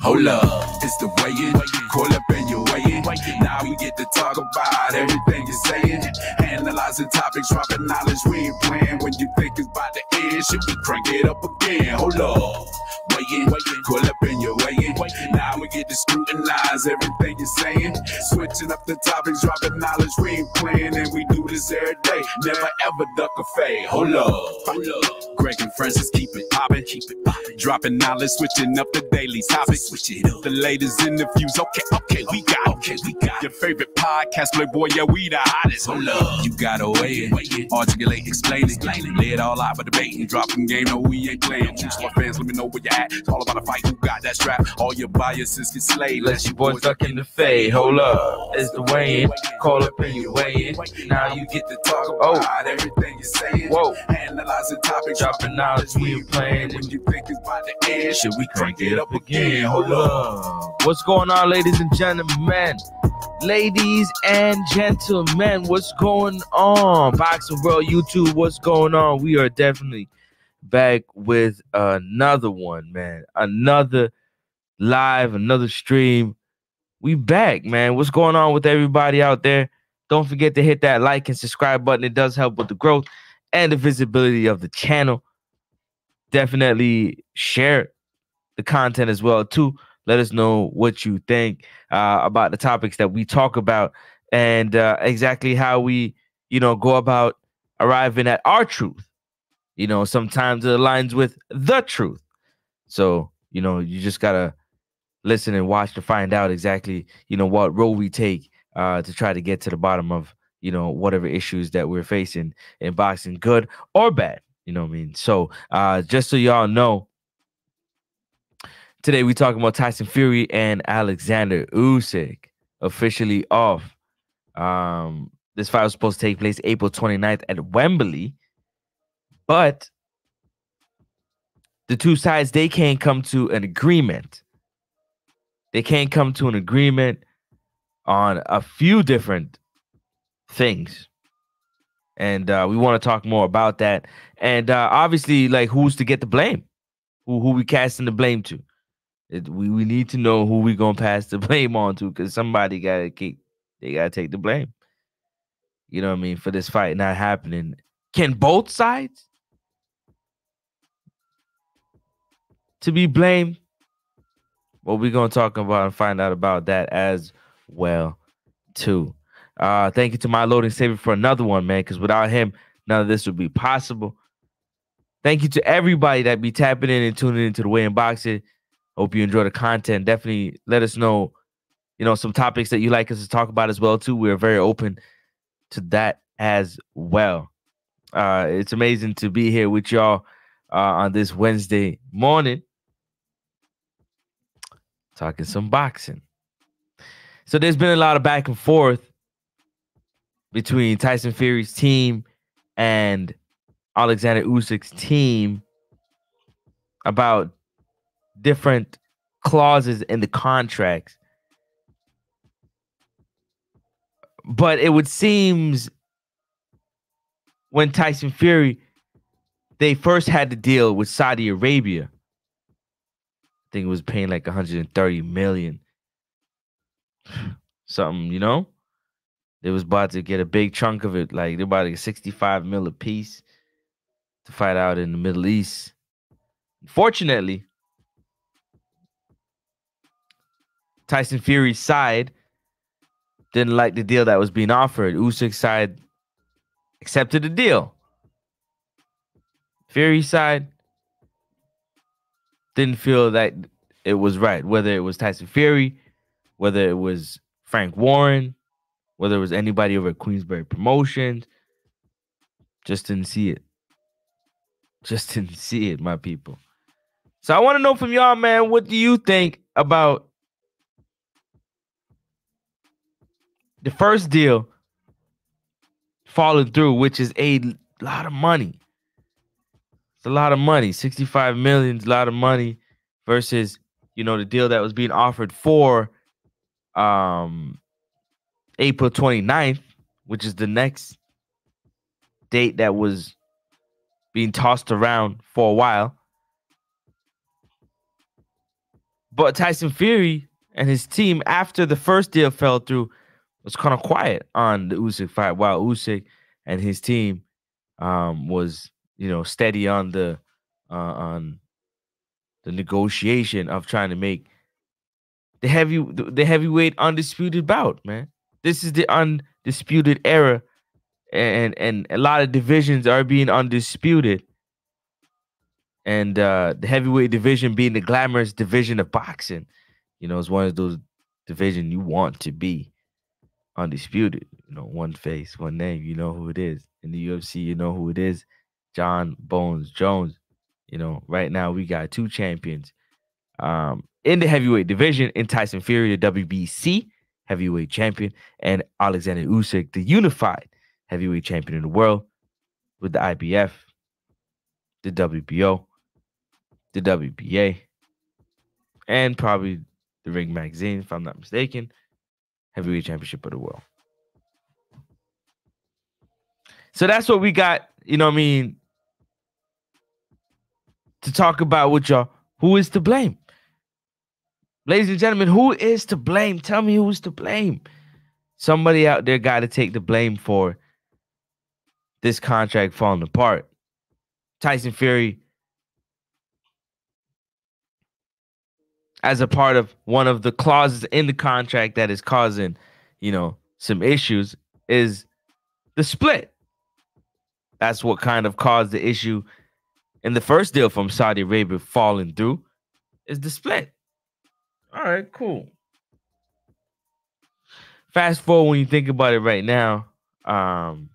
Hold up, it's the way Call up and you're waiting. Now we get to talk about everything you're saying. Analyzing topics, dropping knowledge. We ain't playing when you think it's about to end. Should we crank it up again? Hold up, waiting. Call up and you're waiting. Now we get to scrutinize everything you're saying. Switching up the topics, dropping knowledge. We ain't playing and we do this every day. Never ever duck a fade. Hold up, hold up. Greg and Francis keep it popping, keep it popping. Dropping knowledge, switching up the daily topics. Switch it up. The latest interviews. Okay, okay, we got, okay, we got your favorite podcast, Playboy. Yeah, we the hottest. Hold up, you gotta weigh it, articulate, explain it, lay it all out for debating, dropping game. No, we ain't playing. True sport fans, let me know where you at. It's all about a fight. Who got that strap? All your biases get slayed. Let your boys duck in the fade. Hold up, it's the way in. Call up and you weigh in. Now you get to talk about oh. everything you're saying. Whoa, analyzing topics, dropping knowledge. We ain't playing. when you think it's about to end. Should we crank it up again? Hold up. What's going on, ladies and gentlemen? Ladies and gentlemen, what's going on? Boxing World YouTube, what's going on? We are definitely back with another one, man. Another live, another stream. We back, man. What's going on with everybody out there? Don't forget to hit that like and subscribe button. It does help with the growth and the visibility of the channel. Definitely share the content as well too. Let us know what you think uh, about the topics that we talk about and uh, exactly how we, you know, go about arriving at our truth. You know, sometimes it aligns with the truth. So, you know, you just gotta listen and watch to find out exactly, you know, what role we take uh, to try to get to the bottom of, you know, whatever issues that we're facing in boxing, good or bad. You know what I mean? So, uh, just so y'all know, today we talking about Tyson Fury and Alexander Usyk officially off. Um, this fight was supposed to take place April 29th at Wembley, but the two sides they can't come to an agreement. They can't come to an agreement on a few different things and uh, we want to talk more about that. And uh, obviously, like who's to get the blame? Who who we casting the blame to? It, we we need to know who we gonna pass the blame on to because somebody gotta keep they gotta take the blame. You know what I mean for this fight not happening. Can both sides to be blamed? Well, we're gonna talk about and find out about that as well too. Uh, thank you to my loading saver for another one, man. Because without him, none of this would be possible. Thank you to everybody that be tapping in and tuning into the Weigh In boxing. Hope you enjoy the content. Definitely let us know, you know, some topics that you like us to talk about as well too. We're very open to that as well. Uh, it's amazing to be here with y'all uh, on this Wednesday morning, talking some boxing. So there's been a lot of back and forth between Tyson Fury's team and Alexander Usyk's team about different clauses in the contracts. But it would seems when Tyson Fury they first had to deal with Saudi Arabia. I think it was paying like 130 million. Something, you know? They was about to get a big chunk of it, like they're about to get 65 mil a piece to fight out in the Middle East. Fortunately, Tyson Fury's side didn't like the deal that was being offered. Usyk's side accepted the deal. Fury's side didn't feel that it was right, whether it was Tyson Fury, whether it was Frank Warren, whether it was anybody over at Queensberry Promotions. Just didn't see it. Just didn't see it, my people. So I want to know from y'all, man, what do you think about the first deal falling through, which is a lot of money. It's a lot of money. 65 million is a lot of money versus, you know, the deal that was being offered for um April 29th, which is the next date that was being tossed around for a while. But Tyson Fury and his team, after the first deal fell through, was kind of quiet on the Usyk fight, while Usyk and his team um, was, you know, steady on the uh, on the negotiation of trying to make the heavy the heavyweight undisputed bout, man. This is the undisputed era, and and a lot of divisions are being undisputed, and uh, the heavyweight division being the glamorous division of boxing, you know, is one of those division you want to be undisputed. You know, one face, one name. You know who it is in the UFC. You know who it is, Jon Bones Jones. You know, right now we got two champions um, in the heavyweight division in Tyson Fury, the WBC heavyweight champion, and Alexander Usyk, the unified heavyweight champion in the world, with the IBF, the WBO, the WBA, and probably the Ring Magazine, if I'm not mistaken, heavyweight championship of the world. So that's what we got, you know what I mean, to talk about with y'all. Who is to blame? Ladies and gentlemen, who is to blame? Tell me who's to blame. Somebody out there got to take the blame for this contract falling apart. Tyson Fury, as a part of one of the clauses in the contract that is causing, you know, some issues, is the split. That's what kind of caused the issue in the first deal from Saudi Arabia falling through, is the split. All right, cool. Fast forward when you think about it right now. Um,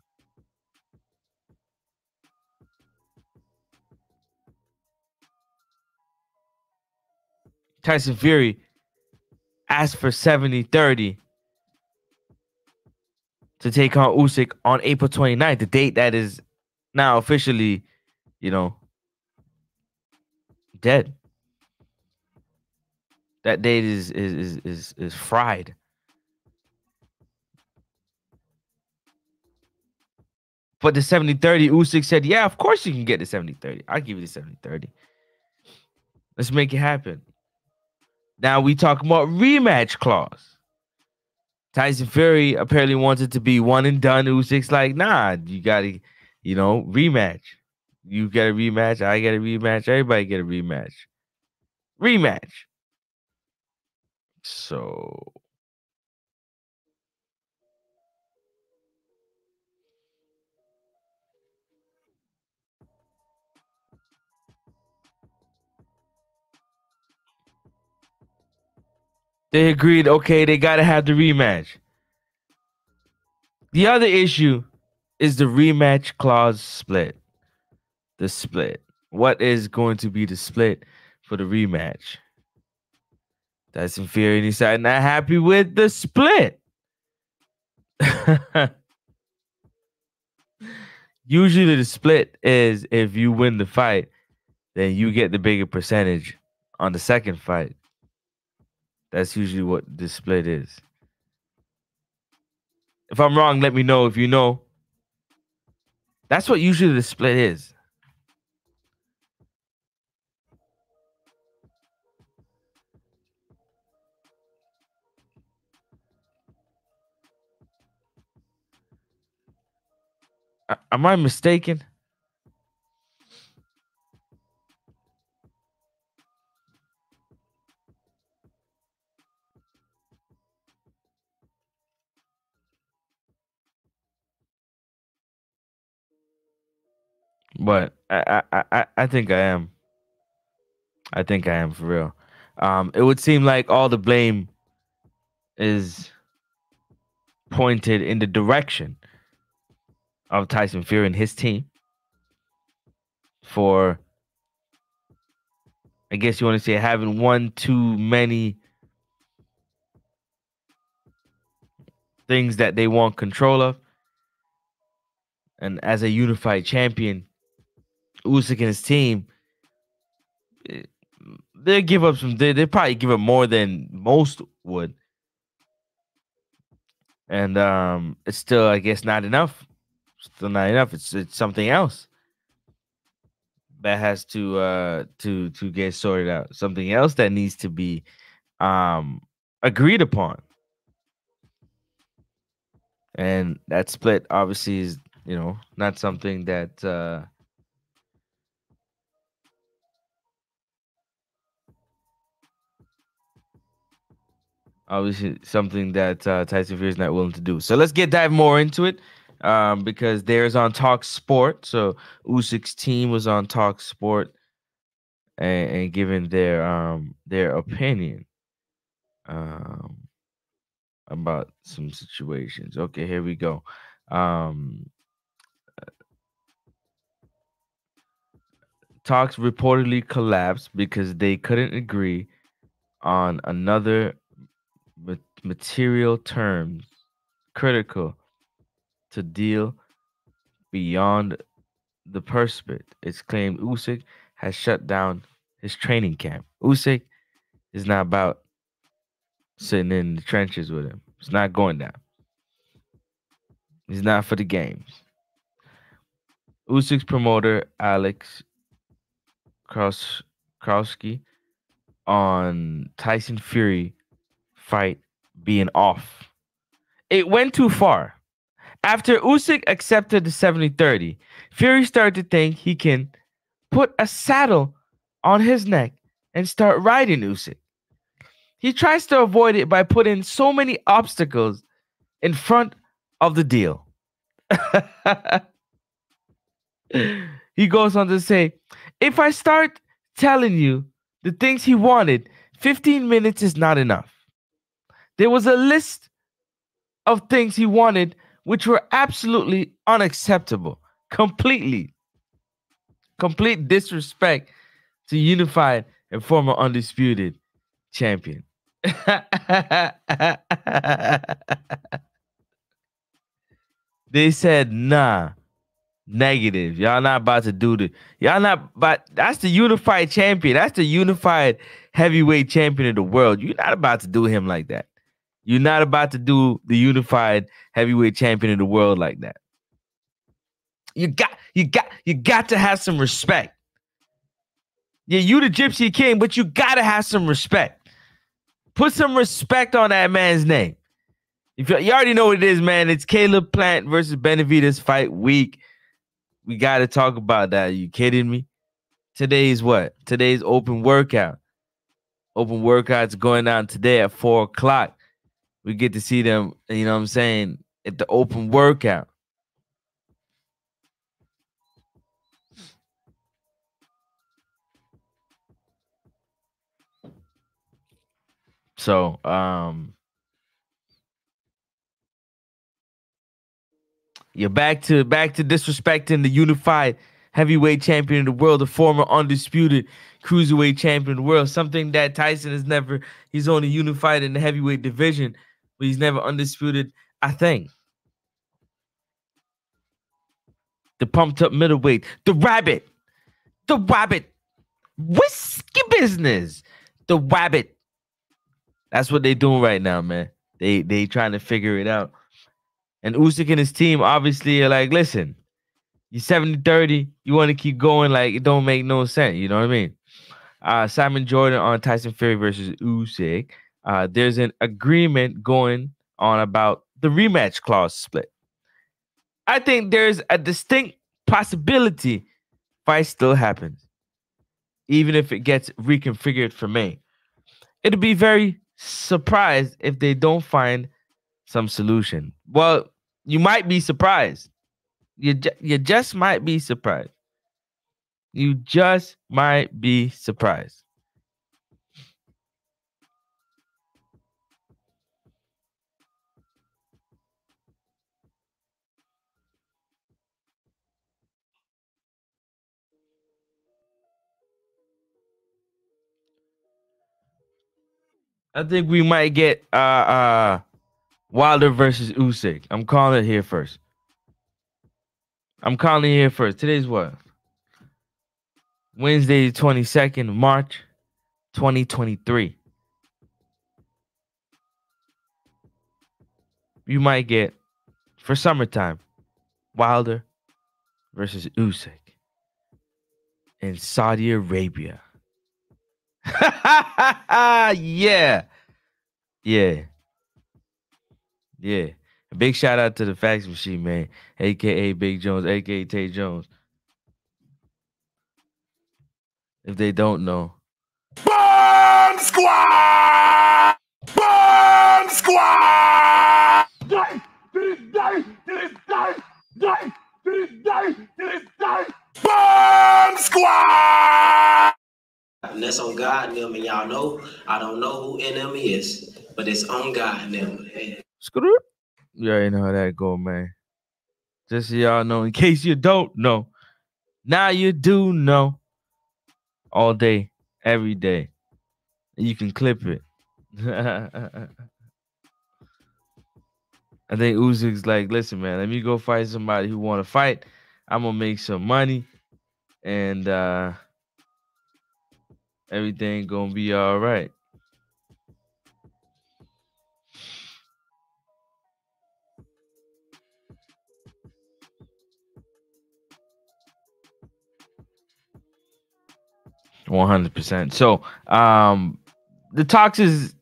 Tyson Fury asked for 70 30 to take on Usyk on April 29th, the date that is now officially, you know, dead that date is is is is, is fried. But the 70 30, Usyk said, Yeah, of course you can get the 70 30. I'll give you the 70 30. Let's make it happen. Now we talk about rematch clause. Tyson Fury apparently wanted to be one and done. Usyk's like, nah, you gotta, you know, rematch. You get a rematch. I get a rematch. Everybody get a rematch. Rematch. So they agreed, okay, they got to have the rematch. The other issue is the rematch clause split. The split. What is going to be the split for the rematch? Tyson Fury decided not happy with the split. Usually the split is if you win the fight, then you get the bigger percentage on the second fight. That's usually what the split is. If I'm wrong, let me know if you know. That's what usually the split is. Am I mistaken? But I, I, I, I think I am. I think I am for real. Um, it would seem like all the blame is pointed in the direction of Tyson Fury and his team for, I guess you want to say, having one too many things that they want control of. And as a unified champion, Usyk and his team, eh, they give up some. They they probably give up more than most would, and um, it's still, I guess, not enough still not enough. It's it's something else. that has to uh to to get sorted out. Something else that needs to be um agreed upon. And that split obviously is, you know, not something that uh obviously something that uh, Tyson Fury is not willing to do. So let's get dive more into it um, because there's on Talk Sport. So Usyk's team was on Talk Sport and, and giving their um their opinion um about some situations. Okay, here we go. Um talks reportedly collapsed because they couldn't agree on another material terms critical to deal beyond the purse split. It's claimed Usyk has shut down his training camp. Usyk is not about sitting in the trenches with him. It's not going down. He's not for the games. Usyk's promoter Alex Krassyuk on Tyson Fury fight being off. It went too far. After Usyk accepted the 70-30, Fury started to think he can put a saddle on his neck and start riding Usyk. He tries to avoid it by putting so many obstacles in front of the deal. he goes on to say, if I start telling you the things he wanted, 15 minutes is not enough. There was a list of things he wanted which were absolutely unacceptable, completely, complete disrespect to unified and former undisputed champion. they said, nah, negative. Y'all not about to do the y'all not but that's the unified champion. That's the unified heavyweight champion of the world. You're not about to do him like that. You're not about to do the unified heavyweight champion of the world like that. You got you got you got to have some respect. Yeah, you the Gypsy King, but you gotta have some respect. Put some respect on that man's name. If you, you already know what it is, man, it's Caleb Plant versus Benavidez fight week. We got to talk about that. Are you kidding me? Today's what? Today's open workout. Open workouts going on today at four o'clock we get to see them, you know what I'm saying, at the open workout. So, um you're back to back to disrespecting the unified heavyweight champion of the world, the former undisputed cruiserweight champion of the world, something that Tyson has never he's only unified in the heavyweight division but he's never undisputed I think The pumped up middleweight, the rabbit, the rabbit, whiskey business, the rabbit. That's what they're doing right now, man. They they trying to figure it out. And Usyk and his team obviously are like, listen, you're 70 30, you want to keep going, like it don't make no sense. You know what I mean? Uh, Simon Jordan on Tyson Fury versus Usyk uh, there's an agreement going on about the rematch clause split. I think there's a distinct possibility fight still happens, even if it gets reconfigured for May. It'd be very surprised if they don't find some solution. Well, you might be surprised. You, ju- you just might be surprised. You just might be surprised. I think we might get uh uh Wilder versus Usyk. I'm calling it here first. I'm calling it here first. Today's what? Wednesday, 22nd March, 2023. You might get for summertime Wilder versus Usyk in Saudi Arabia. yeah. Yeah. Yeah. Big shout out to the fax machine, man. AKA Big Jones, AKA Tay Jones. If they don't know. Bomb Squad! Bomb Squad! Die! To this day! To this day! Die! To this day! To this day! Bomb Squad! And that's on God and them, and y'all know I don't know who NM is, but it's on God and them. Screw. You already know how that go, man. Just so y'all know, in case you don't know, now you do know. All day, every day. You can clip it. I think Usyk's like, listen, man, let me go fight somebody who want to fight. I'm gonna make some money, and uh everything gonna be all right. One hundred percent. So, um, the talks is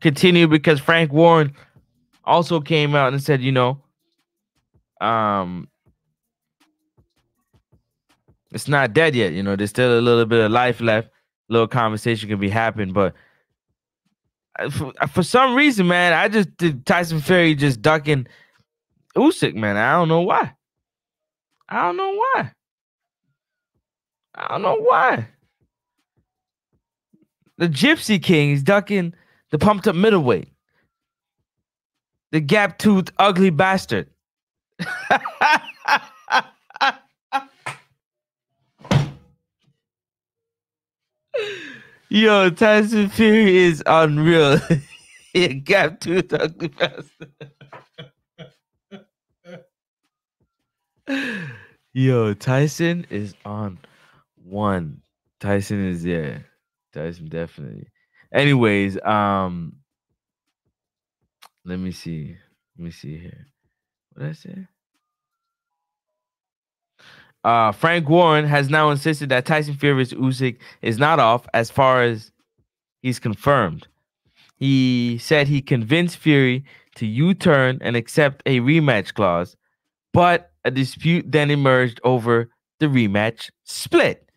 continue because Frank Warren also came out and said, you know, um, it's not dead yet. You know, there's still a little bit of life left. Little conversation can be happening, but for, for some reason, man, I just did Tyson Fury just ducking Usyk, man. I don't know why. I don't know why. I don't know why. The Gypsy King is ducking the pumped up middleweight. The gap toothed ugly bastard. Yo, Tyson Fury is unreal. gap toothed ugly bastard. Yo, Tyson is on one. Tyson is there. Tyson definitely. Anyways, um, let me see. Let me see here. What did I say? Uh, Frank Warren has now insisted that Tyson Fury's Usyk is not off as far as he's confirmed. He said he convinced Fury to U-turn and accept a rematch clause, but a dispute then emerged over the rematch split.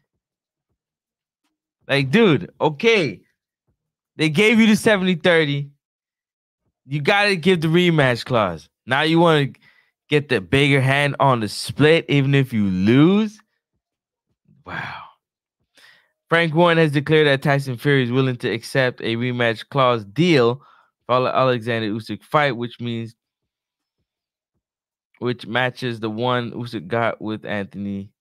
Like, dude, okay. They gave you the 70 30. You got to give the rematch clause. Now you want to get the bigger hand on the split, even if you lose? Wow. Frank Warren has declared that Tyson Fury is willing to accept a rematch clause deal the Alexander Usyk fight, which means which matches the one Usyk got with Anthony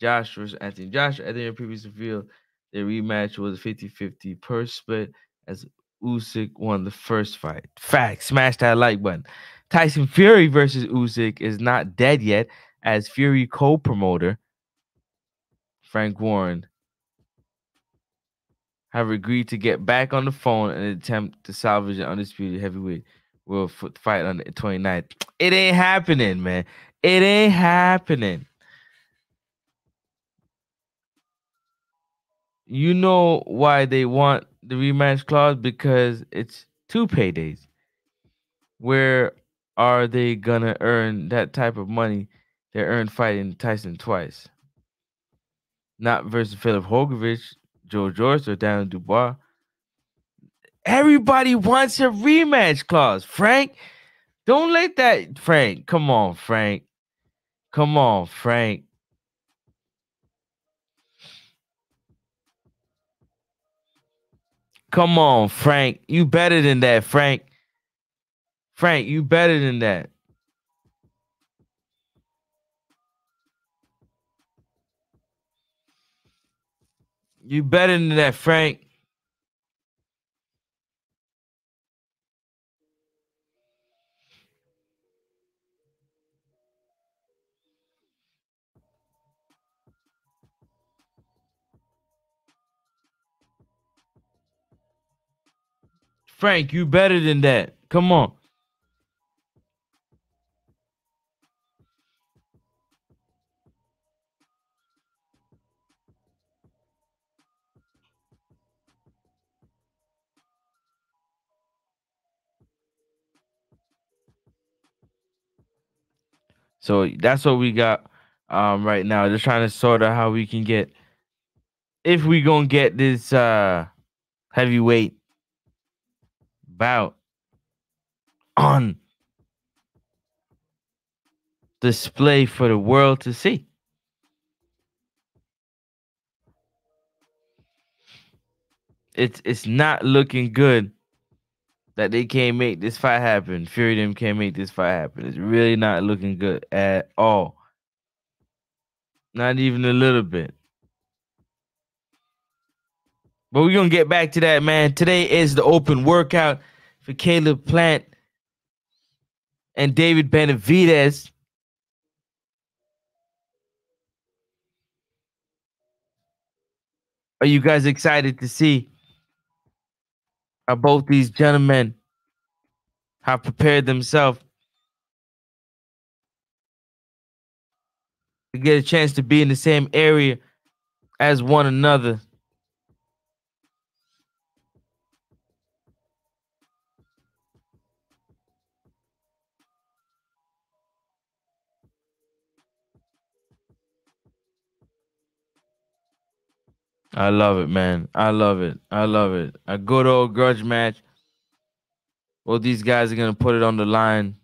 Joshua. Anthony Joshua, at the previous reveal, the rematch was 50-50 purse split as Usyk won the first fight. Fact, smash that like button. Tyson Fury versus Usyk is not dead yet, as Fury co-promoter Frank Warren have agreed to get back on the phone and attempt to salvage an undisputed heavyweight world fight on the 29th. It ain't happening, man. It ain't happening. You know why they want the rematch clause because it's two paydays. Where are they gonna earn that type of money they earned fighting Tyson twice? Not versus Philip Hrgovic, Joe Joyce, or Daniel Dubois. Everybody wants a rematch clause. Frank, don't let that Frank. Come on, Frank. Come on, Frank. Come on, Frank. You better than that, Frank. Frank, you better than that. You better than that, Frank. Frank, you better than that. Come on. So that's what we got um, right now. Just trying to sort out how we can get if we gonna get this uh, heavyweight bout on display for the world to see. It's it's not looking good that they can't make this fight happen. Fury them can't make this fight happen. It's really not looking good at all. Not even a little bit. But we're gonna get back to that, man. Today is the open workout for Caleb Plant and David Benavidez. Are you guys excited to see how both these gentlemen have prepared themselves to get a chance to be in the same area as one another? I love it, man. I love it. I love it. A good old grudge match. Well, these guys are gonna put it on the line.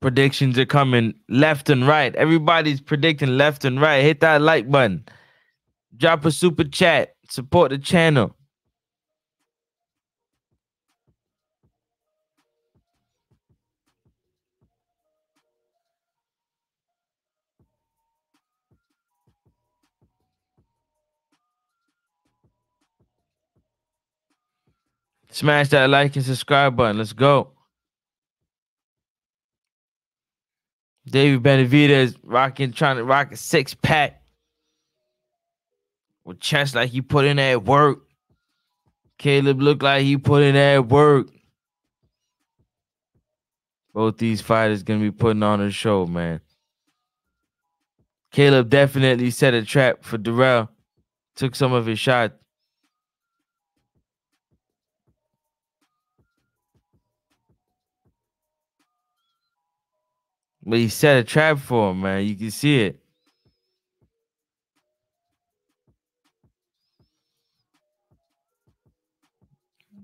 Predictions are coming left and right. Everybody's predicting left and right. Hit that like button. Drop a super chat. Support the channel. Smash that like and subscribe button. Let's go. David Benavidez rocking, trying to rock a six pack with chest like he put in that work. Caleb looked like he put in that work. Both these fighters gonna be putting on a show, man. Caleb definitely set a trap for Dirrell. Took some of his shots. But he set a trap for him, man. You can see it.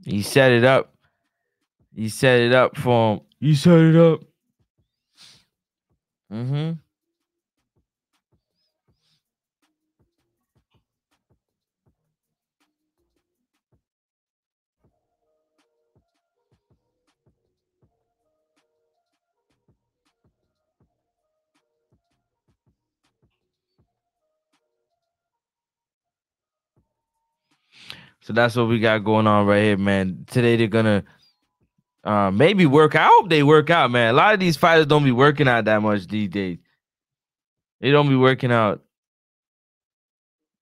He set it up. He set it up for him. You set it up. Mm-hmm. So that's what we got going on right here, man. Today they're gonna uh, maybe work out. I hope they work out, man. A lot of these fighters don't be working out that much these days. They don't be working out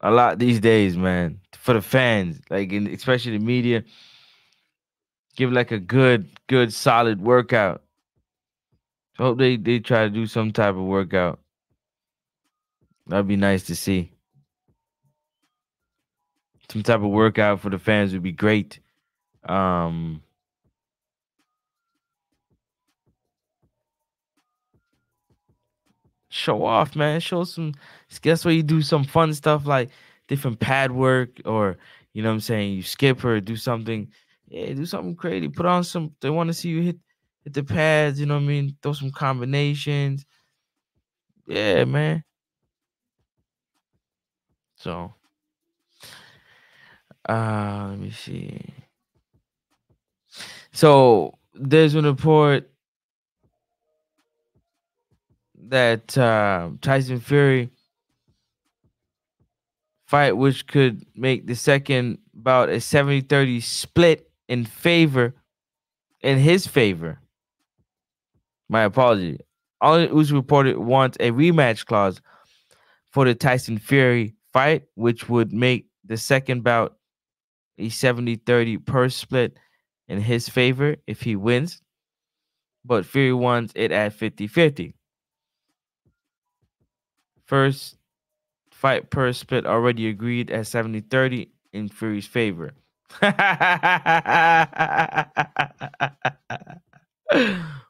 a lot these days, man. For the fans, like in, especially the media, give like a good, good, solid workout. So hope they they try to do some type of workout. That'd be nice to see some type of workout for the fans would be great. Um, show off, man. Show some. Guess what? You do some fun stuff like different pad work, or you know what I'm saying. You skip or do something. Yeah, do something crazy. Put on some. They want to see you hit hit the pads. You know what I mean? Throw some combinations. Yeah, man. So uh, let me see. So there's a report that uh, Tyson Fury fight, which could make the second bout a 70 30 split in favor, in his favor. My apology. All was reported wants a rematch clause for the Tyson Fury fight, which would make the second bout a 70 30 purse split in his favor if he wins, but Fury wants it at 50 50. First fight purse split already agreed at 70 30 in Fury's favor.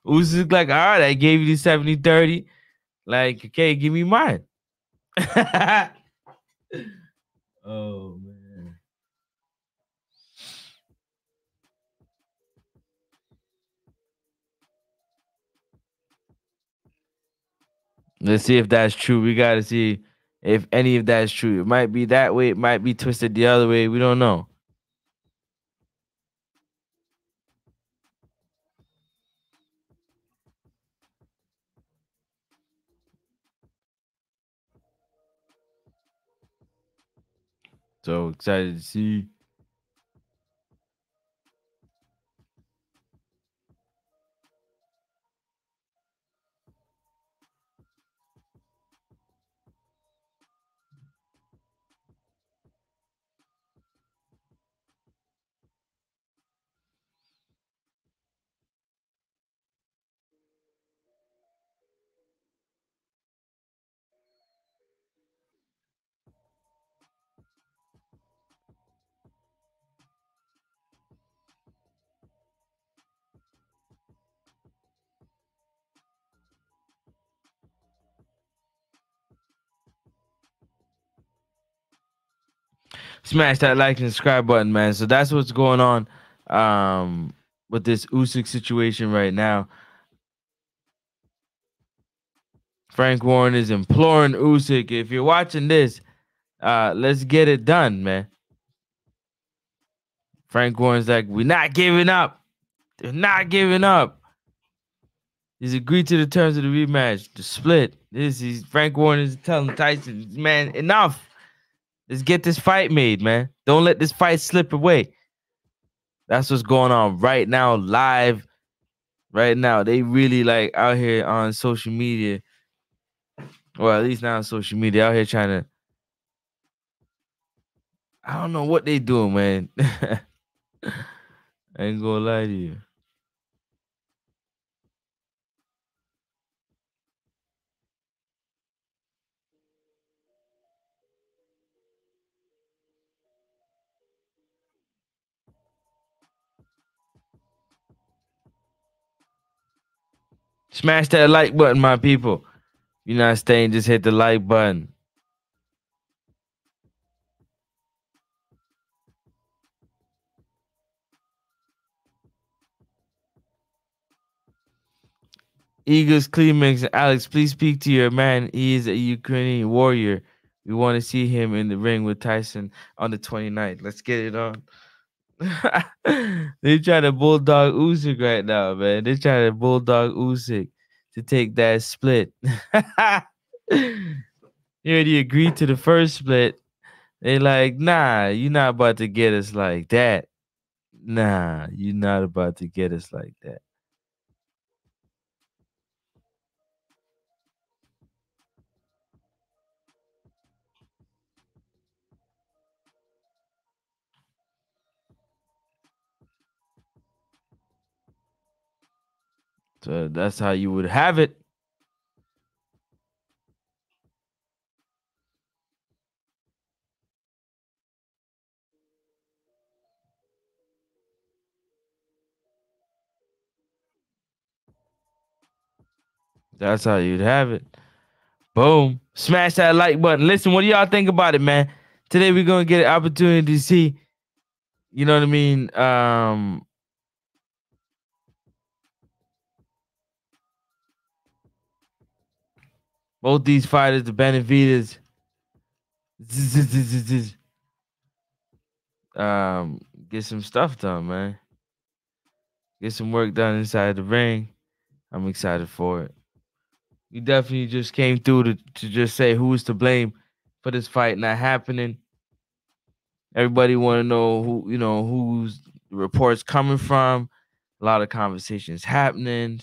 Usyk like, all right, I gave you the 70 30. Like, okay, give me mine. oh man. Let's see if that's true. We gotta see if any of that is true. It might be that way, it might be twisted the other way. We don't know. So excited to see. Smash that like and subscribe button, man. So that's what's going on um, with this Usyk situation right now. Frank Warren is imploring Usyk, if you're watching this, uh, let's get it done, man. Frank Warren's like, we're not giving up. They're not giving up. He's agreed to the terms of the rematch, the split. This is Frank Warren is telling Tyson, man, enough. Let's get this fight made, man. Don't let this fight slip away. That's what's going on right now, live. Right now, they really like out here on social media. Well, at least now on social media, out here trying to. I don't know what they doing, man. I ain't gonna lie to you. Smash that like button, my people. You're not staying, just hit the like button. Egis, Klimas, Alex, please speak to your man. He is a Ukrainian warrior. We want to see him in the ring with Tyson on the 29th. Let's get it on. they trying to bulldog Usyk right now, man. They trying to bulldog Usyk to take that split. he already agreed to the first split. They like, nah, you're not about to get us like that. Nah, you're not about to get us like that. So that's how you would have it. That's how you'd have it. Boom. Smash that like button. Listen, what do y'all think about it, man? Today we're gonna get an opportunity to see, you know what I mean? Um, Both these fighters, the Benavidez, um, get some stuff done, man. Get some work done inside the ring. I'm excited for it. You definitely just came through to, to just say who's to blame for this fight not happening. Everybody want to know who, you know, who's reports coming from. A lot of conversations happening.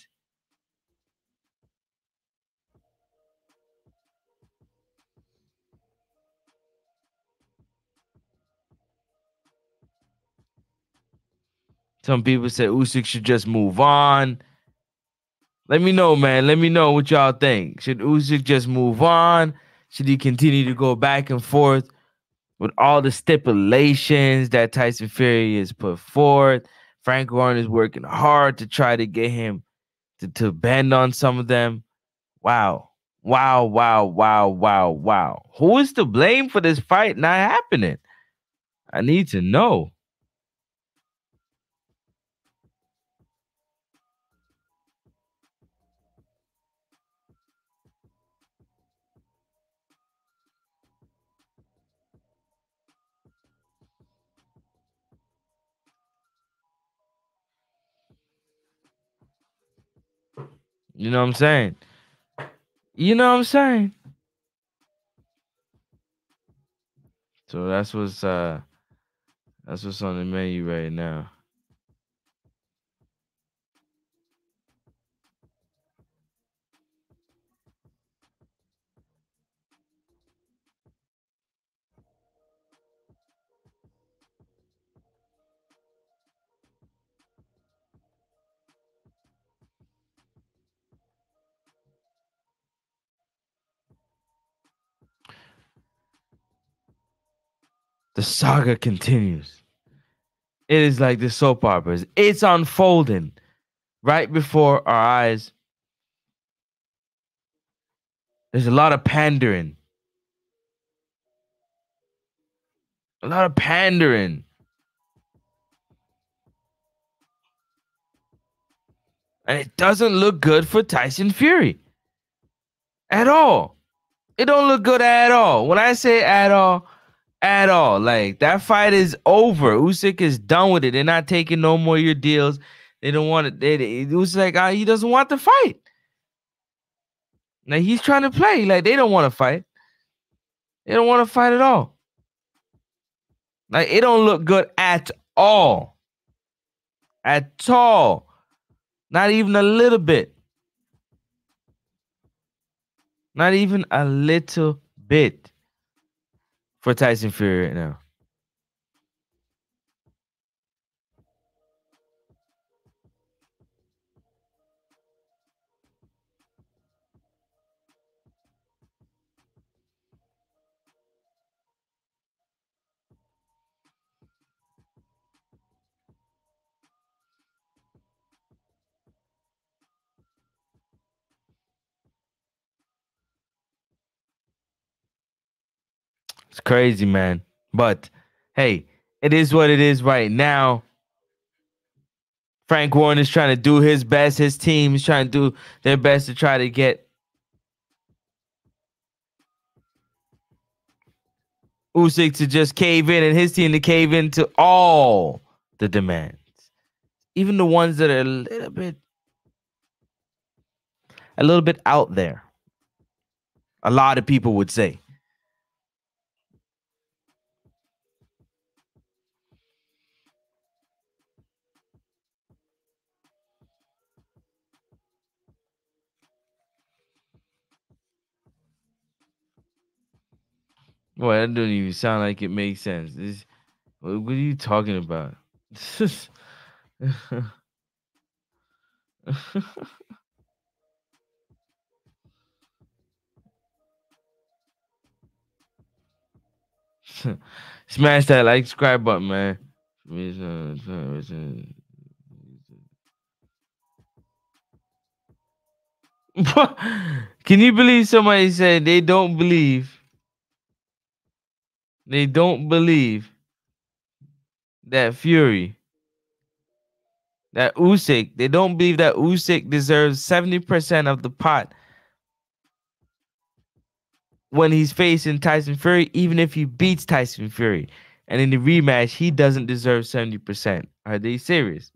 Some people said Usyk should just move on. Let me know, man. Let me know what y'all think. Should Usyk just move on? Should he continue to go back and forth with all the stipulations that Tyson Fury has put forth? Frank Warren is working hard to try to get him to, to bend on some of them. Wow. Wow, wow, wow, wow, wow. Who is to blame for this fight not happening? I need to know. You know what I'm saying? You know what I'm saying? So that's what's uh that's what's on the menu right now. The saga continues. It is like the soap operas. It's unfolding right before our eyes. There's a lot of pandering. A lot of pandering. And it doesn't look good for Tyson Fury. At all. It don't look good at all. When I say at all, at all. Like that fight is over. Usyk is done with it. They're not taking no more your deals. They don't want it. They, it was like uh, he doesn't want to fight. Now he's trying to play. Like they don't want to fight. They don't want to fight at all. Like it don't look good at all. At all. Not even a little bit. Not even a little bit for Tyson Fury right now. It's crazy, man. But hey, it is what it is right now. Frank Warren is trying to do his best. His team is trying to do their best to try to get Usyk to just cave in and his team to cave into all the demands, even the ones that are a little bit, a little bit out there. A lot of people would say. Well, that doesn't even sound like it makes sense. This, what, what are you talking about? Smash that like subscribe button, man. Can you believe somebody said they don't believe they don't believe that Fury, that Usyk, they don't believe that Usyk deserves 70% of the pot when he's facing Tyson Fury, even if he beats Tyson Fury. And in the rematch, he doesn't deserve 70%. Are they serious?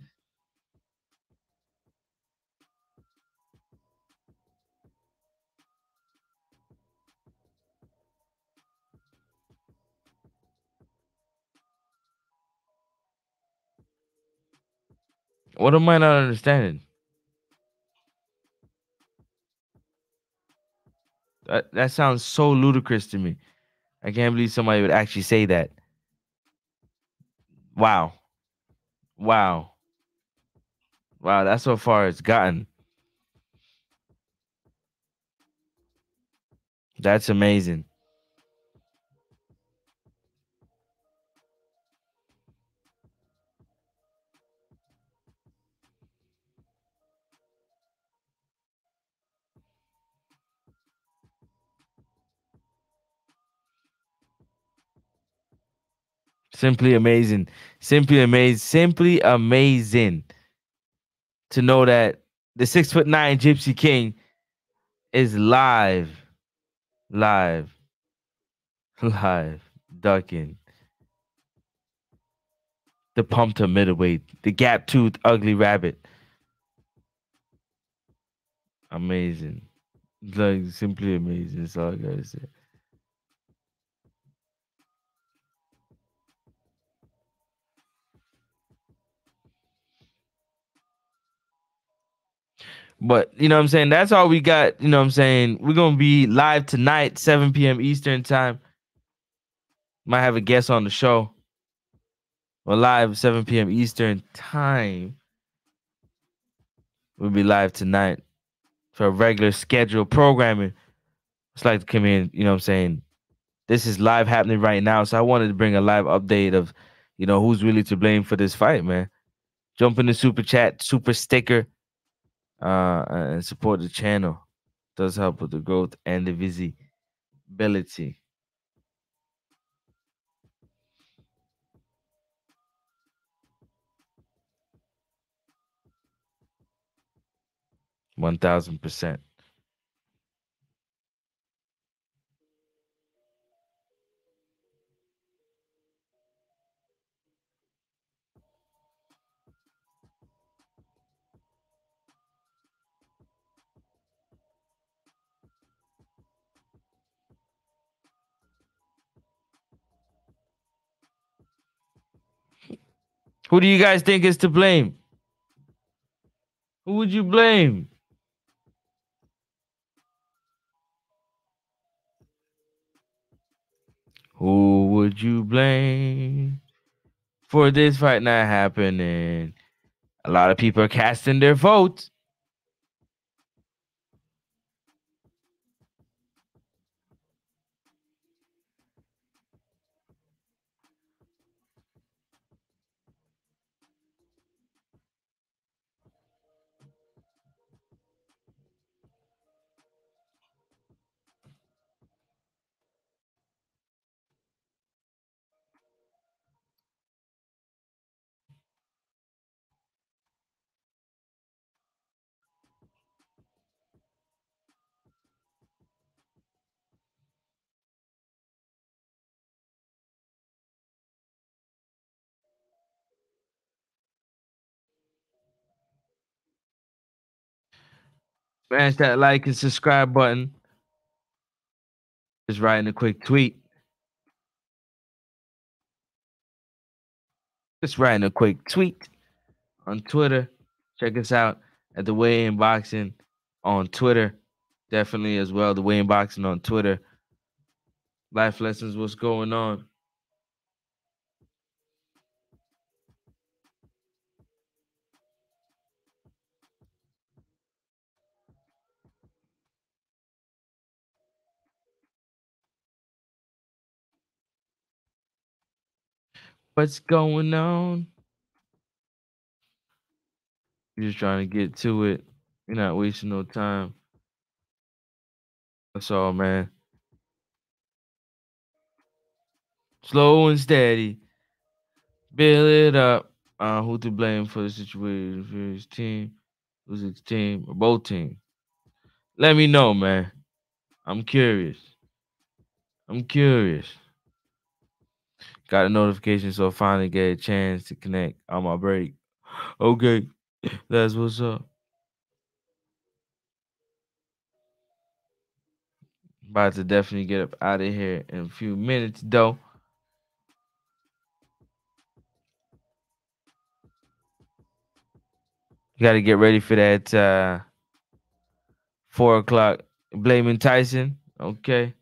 What am I not understanding? That that sounds so ludicrous to me. I can't believe somebody would actually say that. Wow. Wow. Wow, that's so far it's gotten. That's amazing. Simply amazing. Simply amazing. Simply amazing to know that the six foot nine Gypsy King is live, live, live, ducking the pump to middleweight, the gap tooth ugly rabbit. Amazing. Like simply amazing. That's all I gotta say. But you know what I'm saying? That's all we got. You know what I'm saying? We're gonna be live tonight, 7 p.m. Eastern time. Might have a guest on the show. We're live 7 p.m. Eastern time. We'll be live tonight for a regular scheduled programming. It's like to come in, you know what I'm saying? This is live happening right now. So I wanted to bring a live update of, you know, who's really to blame for this fight, man. Jump in the super chat, super sticker uh, and support the channel. Does help with the growth and the visibility. One thousand percent. Who do you guys think is to blame? Who would you blame? Who would you blame for this fight not happening? A lot of people are casting their votes. Smash that like and subscribe button. Just writing a quick tweet. Just writing a quick tweet on Twitter. Check us out at the Weigh In Boxing on Twitter. Definitely as well. The Weigh In Boxing on Twitter. Life lessons, what's going on? What's going on? You're just trying to get to it. You're not wasting no time. That's all, man. Slow and steady. Build it up. Uh, who to blame for the situation? For his team, who's his team, or both teams? Let me know, man. I'm curious. I'm curious. Got a notification, so finally get a chance to connect on my break. Okay, that's what's up. About to definitely get up out of here in a few minutes, though. You got to get ready for that uh, four o'clock. Blaming Tyson. Okay.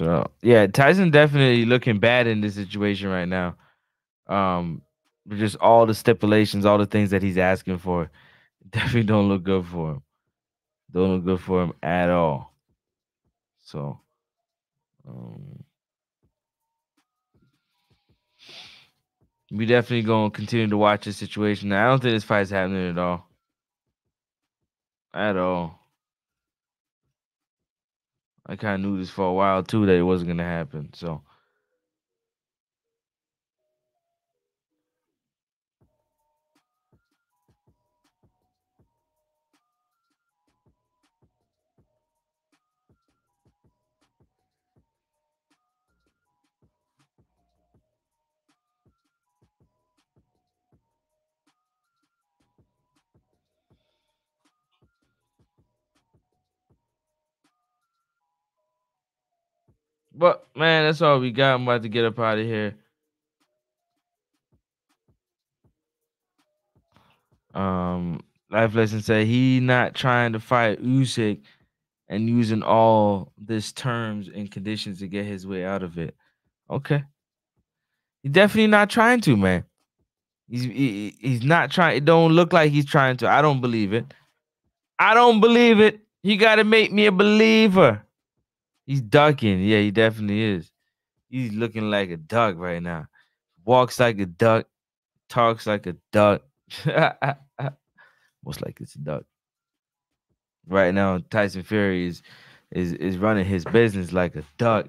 So yeah, Tyson definitely looking bad in this situation right now. Um, just all the stipulations, all the things that he's asking for, definitely don't look good for him. Don't look good for him at all. So, um, we definitely gonna continue to watch this situation. I don't think this fight's happening at all. At all. I kind of knew this for a while too that it wasn't gonna happen. So. But man, that's all we got. I'm about to get up out of here. Um, Life Lesson said he not trying to fight Usyk and using all this terms and conditions to get his way out of it. Okay, he's definitely not trying to, man. He's he, he's not trying. It don't look like he's trying to. I don't believe it. I don't believe it. You got to make me a believer. He's ducking. Yeah, he definitely is. He's looking like a duck right now. Walks like a duck, talks like a duck. Most like it's a duck. Right now, Tyson Fury is is is running his business like a duck.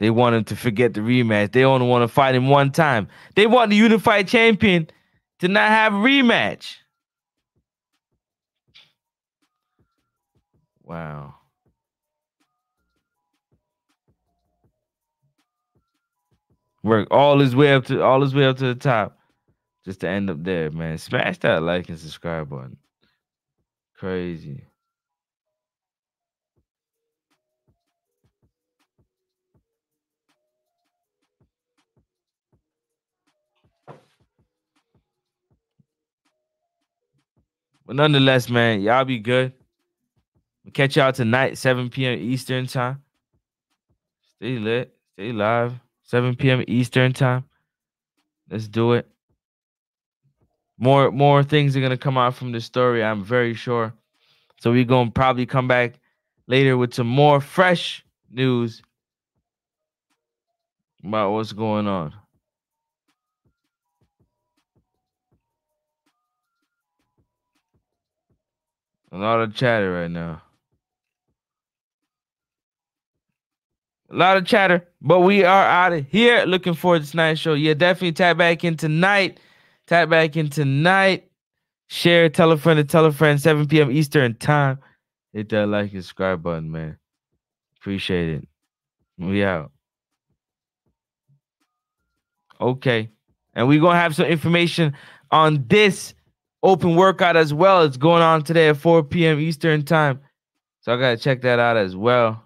They want him to forget the rematch. They only want to fight him one time. They want the unified champion to not have a rematch. Wow. Work all his way up to all his way up to the top. Just to end up there, man. Smash that like and subscribe button. Crazy. But nonetheless, man, y'all be good. We'll catch y'all tonight, 7 p.m. Eastern time. Stay lit, stay live. 7 p.m. Eastern time. Let's do it. More more things are gonna come out from this story, I'm very sure. So we're gonna probably come back later with some more fresh news about what's going on. A lot of chatter right now. A lot of chatter, but we are out of here. Looking forward to tonight's show. Yeah, definitely tap back in tonight. Tap back in tonight. Share, tell a friend to tell a friend. 7 p.m. Eastern time. Hit that like and subscribe button, man. Appreciate it. We out. Okay. And we're gonna have some information on this open workout as well. It's going on today at 4 p.m. Eastern time. So I gotta check that out as well.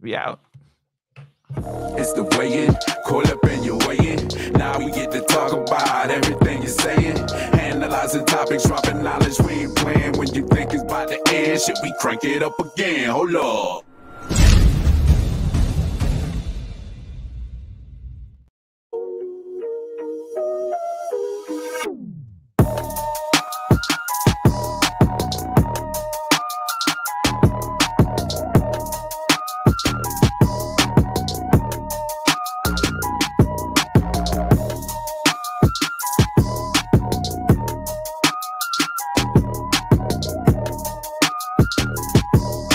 We out. It's the weighing, call up and you're. Now we get to talk about everything you're saying. Analyzing topics, dropping knowledge, we ain't playing. When you think it's about to end, shit, we crank it up again. Hold up.